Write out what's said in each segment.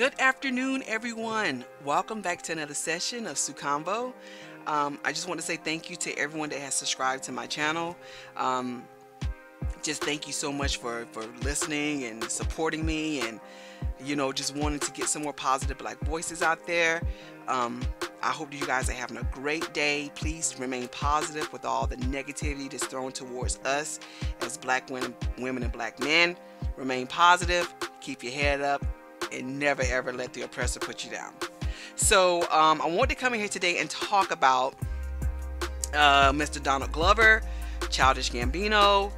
Good afternoon, everyone. Welcome back to another session of Souconvo. Um, I just want to say thank you to everyone that has subscribed to my channel. Um, just thank you so much for, for listening and supporting me and, you know, just wanting to get some more positive black voices out there. Um, I hope you guys are having a great day. Please remain positive with all the negativity that's thrown towards us as black women, women and black men. Remain positive, keep your head up, and never ever let the oppressor put you down. So um, I wanted to come in here today and talk about uh, Mr. Donald Glover, Childish Gambino.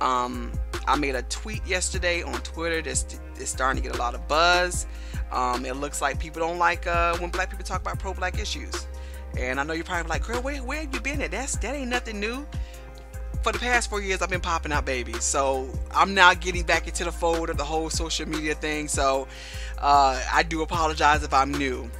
Um, I made a tweet yesterday on Twitter that's, starting to get a lot of buzz. Um, it looks like people don't like uh, when black people talk about pro-black issues. And I know you're probably like, girl, where, where have you been at? That's, that ain't nothing new. For the past four years, I've been popping out babies. So I'm now getting back into the fold of the whole social media thing. So uh, I do apologize if I'm new.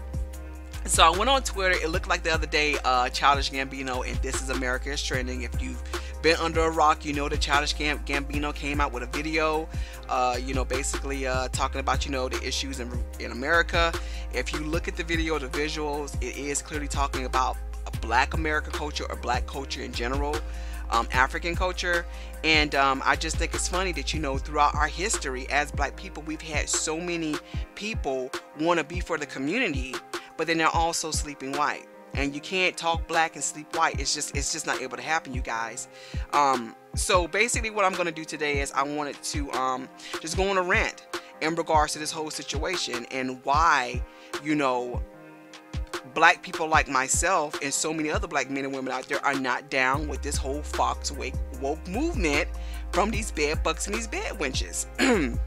So I went on Twitter. It looked like the other day, uh, Childish Gambino and This Is America is trending. If you've been under a rock, you know that Childish Gambino came out with a video, uh, you know, basically uh, talking about, you know, the issues in, in America. If you look at the video, the visuals, it is clearly talking about black America culture or black culture in general. Um, African culture. And um, I just think it's funny that, you know, throughout our history as black people, we've had so many people want to be for the community but then they're also sleeping white and you can't talk black and sleep white it's just it's just not able to happen you guys um, so basically what i'm going to do today is i wanted to um, just go on a rant in regards to this whole situation and why you know black people like myself and so many other black men and women out there are not down with this whole fox wake, woke movement from these bed bucks and these bed wenches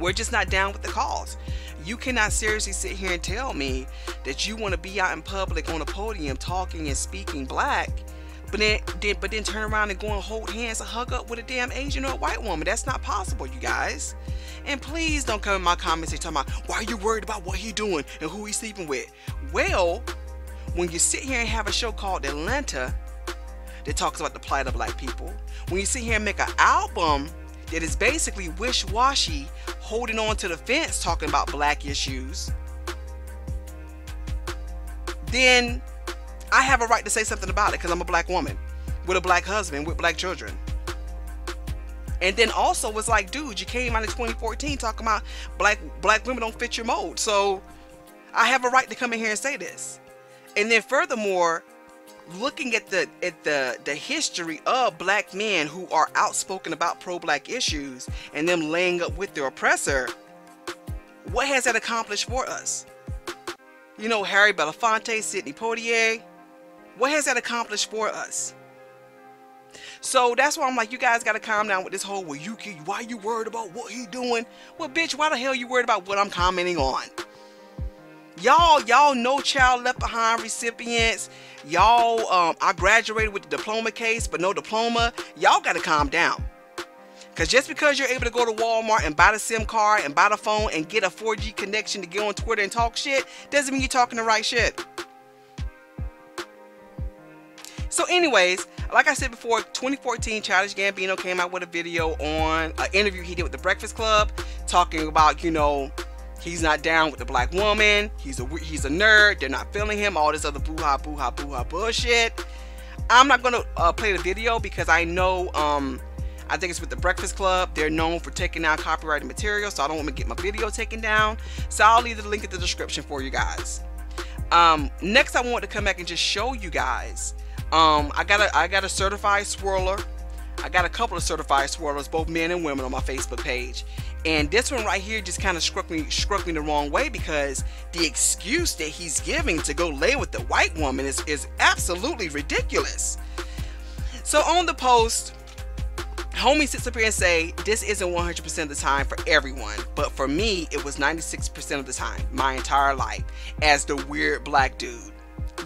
we're just not down with the cause. You cannot seriously sit here and tell me that you want to be out in public on a podium talking and speaking black, but then, then but then turn around and go and hold hands and hug up with a damn Asian or a white woman. That's not possible, you guys. And please don't come in my comments and talk about why are you worried about what he doing and who he's sleeping with. Well, when you sit here and have a show called Atlanta that talks about the plight of black people, when you sit here and make an album that is basically wish-washy, holding on to the fence talking about black issues, then I have a right to say something about it because I'm a black woman with a black husband with black children. And then also it's like, dude, you came out in 2014 talking about black black women don't fit your mold. So I have a right to come in here and say this. And then furthermore, looking at the at the the history of black men who are outspoken about pro-black issues and them laying up with their oppressor what has that accomplished for us you know harry belafonte sidney poitier what has that accomplished for us so that's why I'm like, you guys gotta calm down with this whole, well, you why you worried about what he doing? Well, bitch, why the hell you worried about what I'm commenting on? Y'all, y'all no child left behind recipients. Y'all, um, I graduated with the diploma case, but no diploma. Y'all got to calm down. Because just because you're able to go to Walmart and buy the SIM card and buy the phone and get a 4G connection to get on Twitter and talk shit, doesn't mean you're talking the right shit. So anyways, like I said before, 2014, Childish Gambino came out with a video on an interview he did with the Breakfast Club talking about, you know, He's not down with the black woman. He's a he's a nerd. They're not feeling him. All this other boo ha boo ha boo ha bullshit. I'm not gonna uh, play the video because I know um, I think it's with the Breakfast Club. They're known for taking down copyrighted material, so I don't want to get my video taken down. So I'll leave the link in the description for you guys. Um, next, I want to come back and just show you guys. Um, I got a I got a certified swirler. I got a couple of certified swirlers, both men and women, on my Facebook page. And this one right here just kind of struck me struck me the wrong way because the excuse that he's giving to go lay with the white woman is, is absolutely ridiculous. So on the post, homie sits up here and say, this isn't 100% of the time for everyone, but for me, it was 96% of the time, my entire life, as the weird black dude.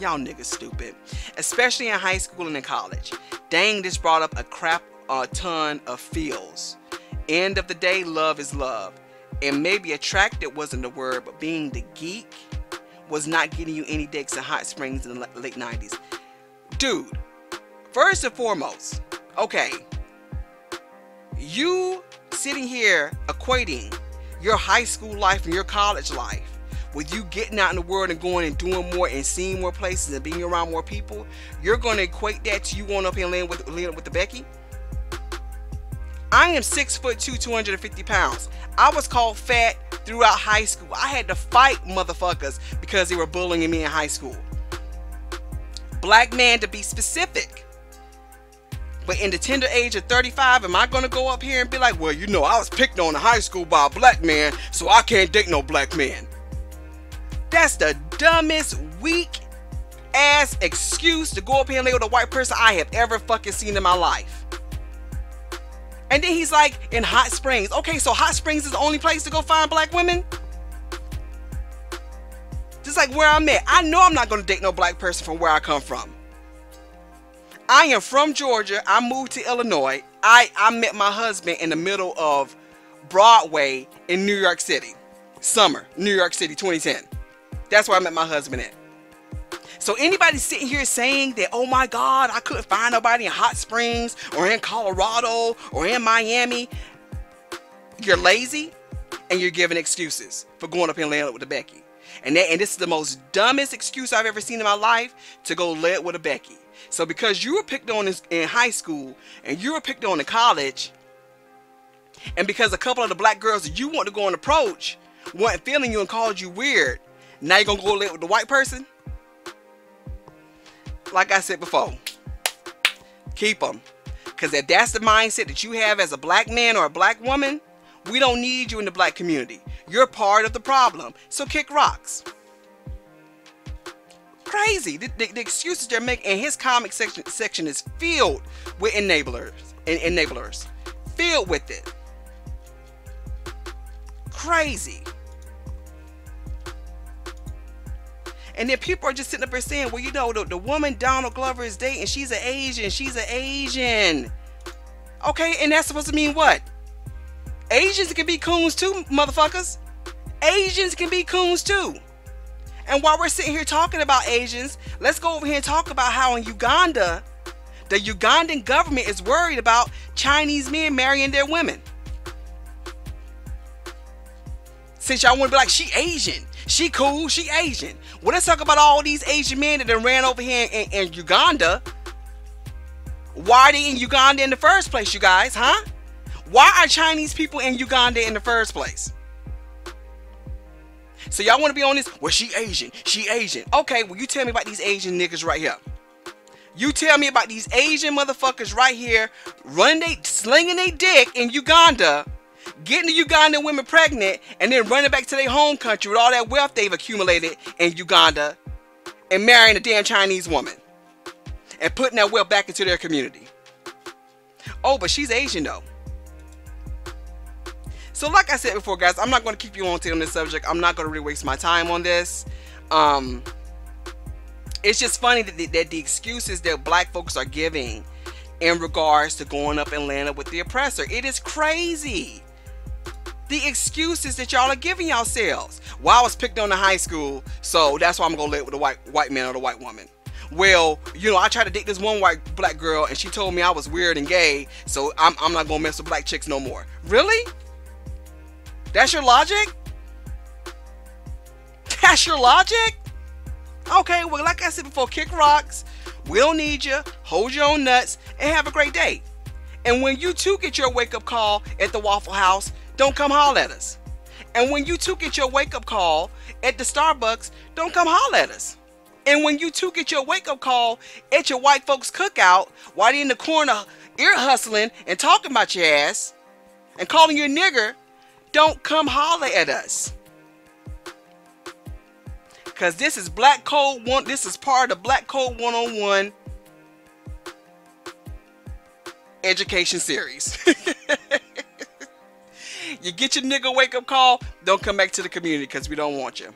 Y'all niggas stupid. Especially in high school and in college. Dang, this brought up a crap a ton of feels. End of the day, love is love. And maybe attracted wasn't the word, but being the geek was not getting you any dicks in hot springs in the late 90s. Dude, first and foremost, okay, you sitting here equating your high school life and your college life, with you getting out in the world and going and doing more and seeing more places and being around more people, you're going to equate that to you going up here and landing with, landing with the Becky? I am six foot two, 250 pounds. I was called fat throughout high school. I had to fight motherfuckers because they were bullying me in high school. Black man to be specific. But in the tender age of 35, am I gonna go up here and be like, well, you know, I was picked on in high school by a black man, so I can't date no black man? That's the dumbest, weak ass excuse to go up here and lay with a white person I have ever fucking seen in my life. And then he's like, in Hot Springs. Okay, so Hot Springs is the only place to go find black women? Just like where I'm at. I know I'm not gonna date no black person from where I come from. I am from Georgia. I moved to Illinois. I, I met my husband in the middle of Broadway in New York City. Summer, New York City 2010. That's where I met my husband at. So anybody sitting here saying that, oh my God, I couldn't find nobody in Hot Springs or in Colorado or in Miami, you're lazy and you're giving excuses for going up and laying up with a Becky. And that, and this is the most dumbest excuse I've ever seen in my life to go lay up with a Becky. So because you were picked on in high school and you were picked on in college, and because a couple of the black girls that you want to go and approach weren't feeling you and called you weird, now you're gonna go live with the white person? like I said before, keep them. Because if that's the mindset that you have as a black man or a black woman, we don't need you in the black community. You're part of the problem. So kick rocks. Crazy. The, the, the excuses they're making, and his comic section, section is filled with enablers enablers. Filled with it. Crazy. And then people are just sitting up there saying, well, you know, the, the woman Donald Glover is dating, she's an Asian. She's an Asian. Okay, and that's supposed to mean what? Asians can be coons too, motherfuckers. Asians can be coons too. And while we're sitting here talking about Asians, let's go over here and talk about how in Uganda, the Ugandan government is worried about Chinese men marrying their women. Since y'all want to be like, she Asian. She cool, she Asian. Well, let's talk about all these Asian men that done ran over here in, in, Uganda. Why are they in Uganda in the first place, you guys, huh? Why are Chinese people in Uganda in the first place? So y'all want to be on this? Well, she Asian. She Asian. Okay, well, you tell me about these Asian niggas right here. You tell me about these Asian motherfuckers right here running they slinging their dick in Uganda getting the Ugandan women pregnant, and then running back to their home country with all that wealth they've accumulated in Uganda and marrying a damn Chinese woman and putting that wealth back into their community. Oh, but she's Asian though. So like I said before, guys, I'm not going to keep you on on this subject. I'm not going to really waste my time on this. Um, it's just funny that the, that the excuses that black folks are giving in regards to going up and landing with the oppressor. It is crazy the excuses that y'all are giving yourselves. Well, I was picked on in high school, so that's why I'm gonna live with a white white man or the white woman. Well, you know, I tried to date this one white black girl and she told me I was weird and gay, so I'm, I'm not gonna mess with black chicks no more. Really? That's your logic? That's your logic? Okay, well, like I said before, kick rocks. We don't need you. Hold your own nuts and have a great day. And when you too get your wake up call at the Waffle House, don't come holler at us. And when you two get your wake up call at the Starbucks, don't come holler at us. And when you two get your wake up call at your white folks cookout, while they in the corner ear hustling and talking about your ass and calling you a nigger, don't come holler at us. Cause this is Black Code One. This is part of Black Code 101 education series. You get your nigga wake up call, don't come back to the community because we don't want you.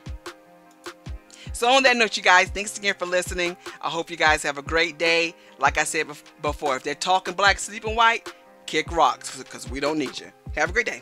So on that note, you guys, thanks again for listening. I hope you guys have a great day. Like I said before, if they're talking black, sleeping white, kick rocks because we don't need you. Have a great day.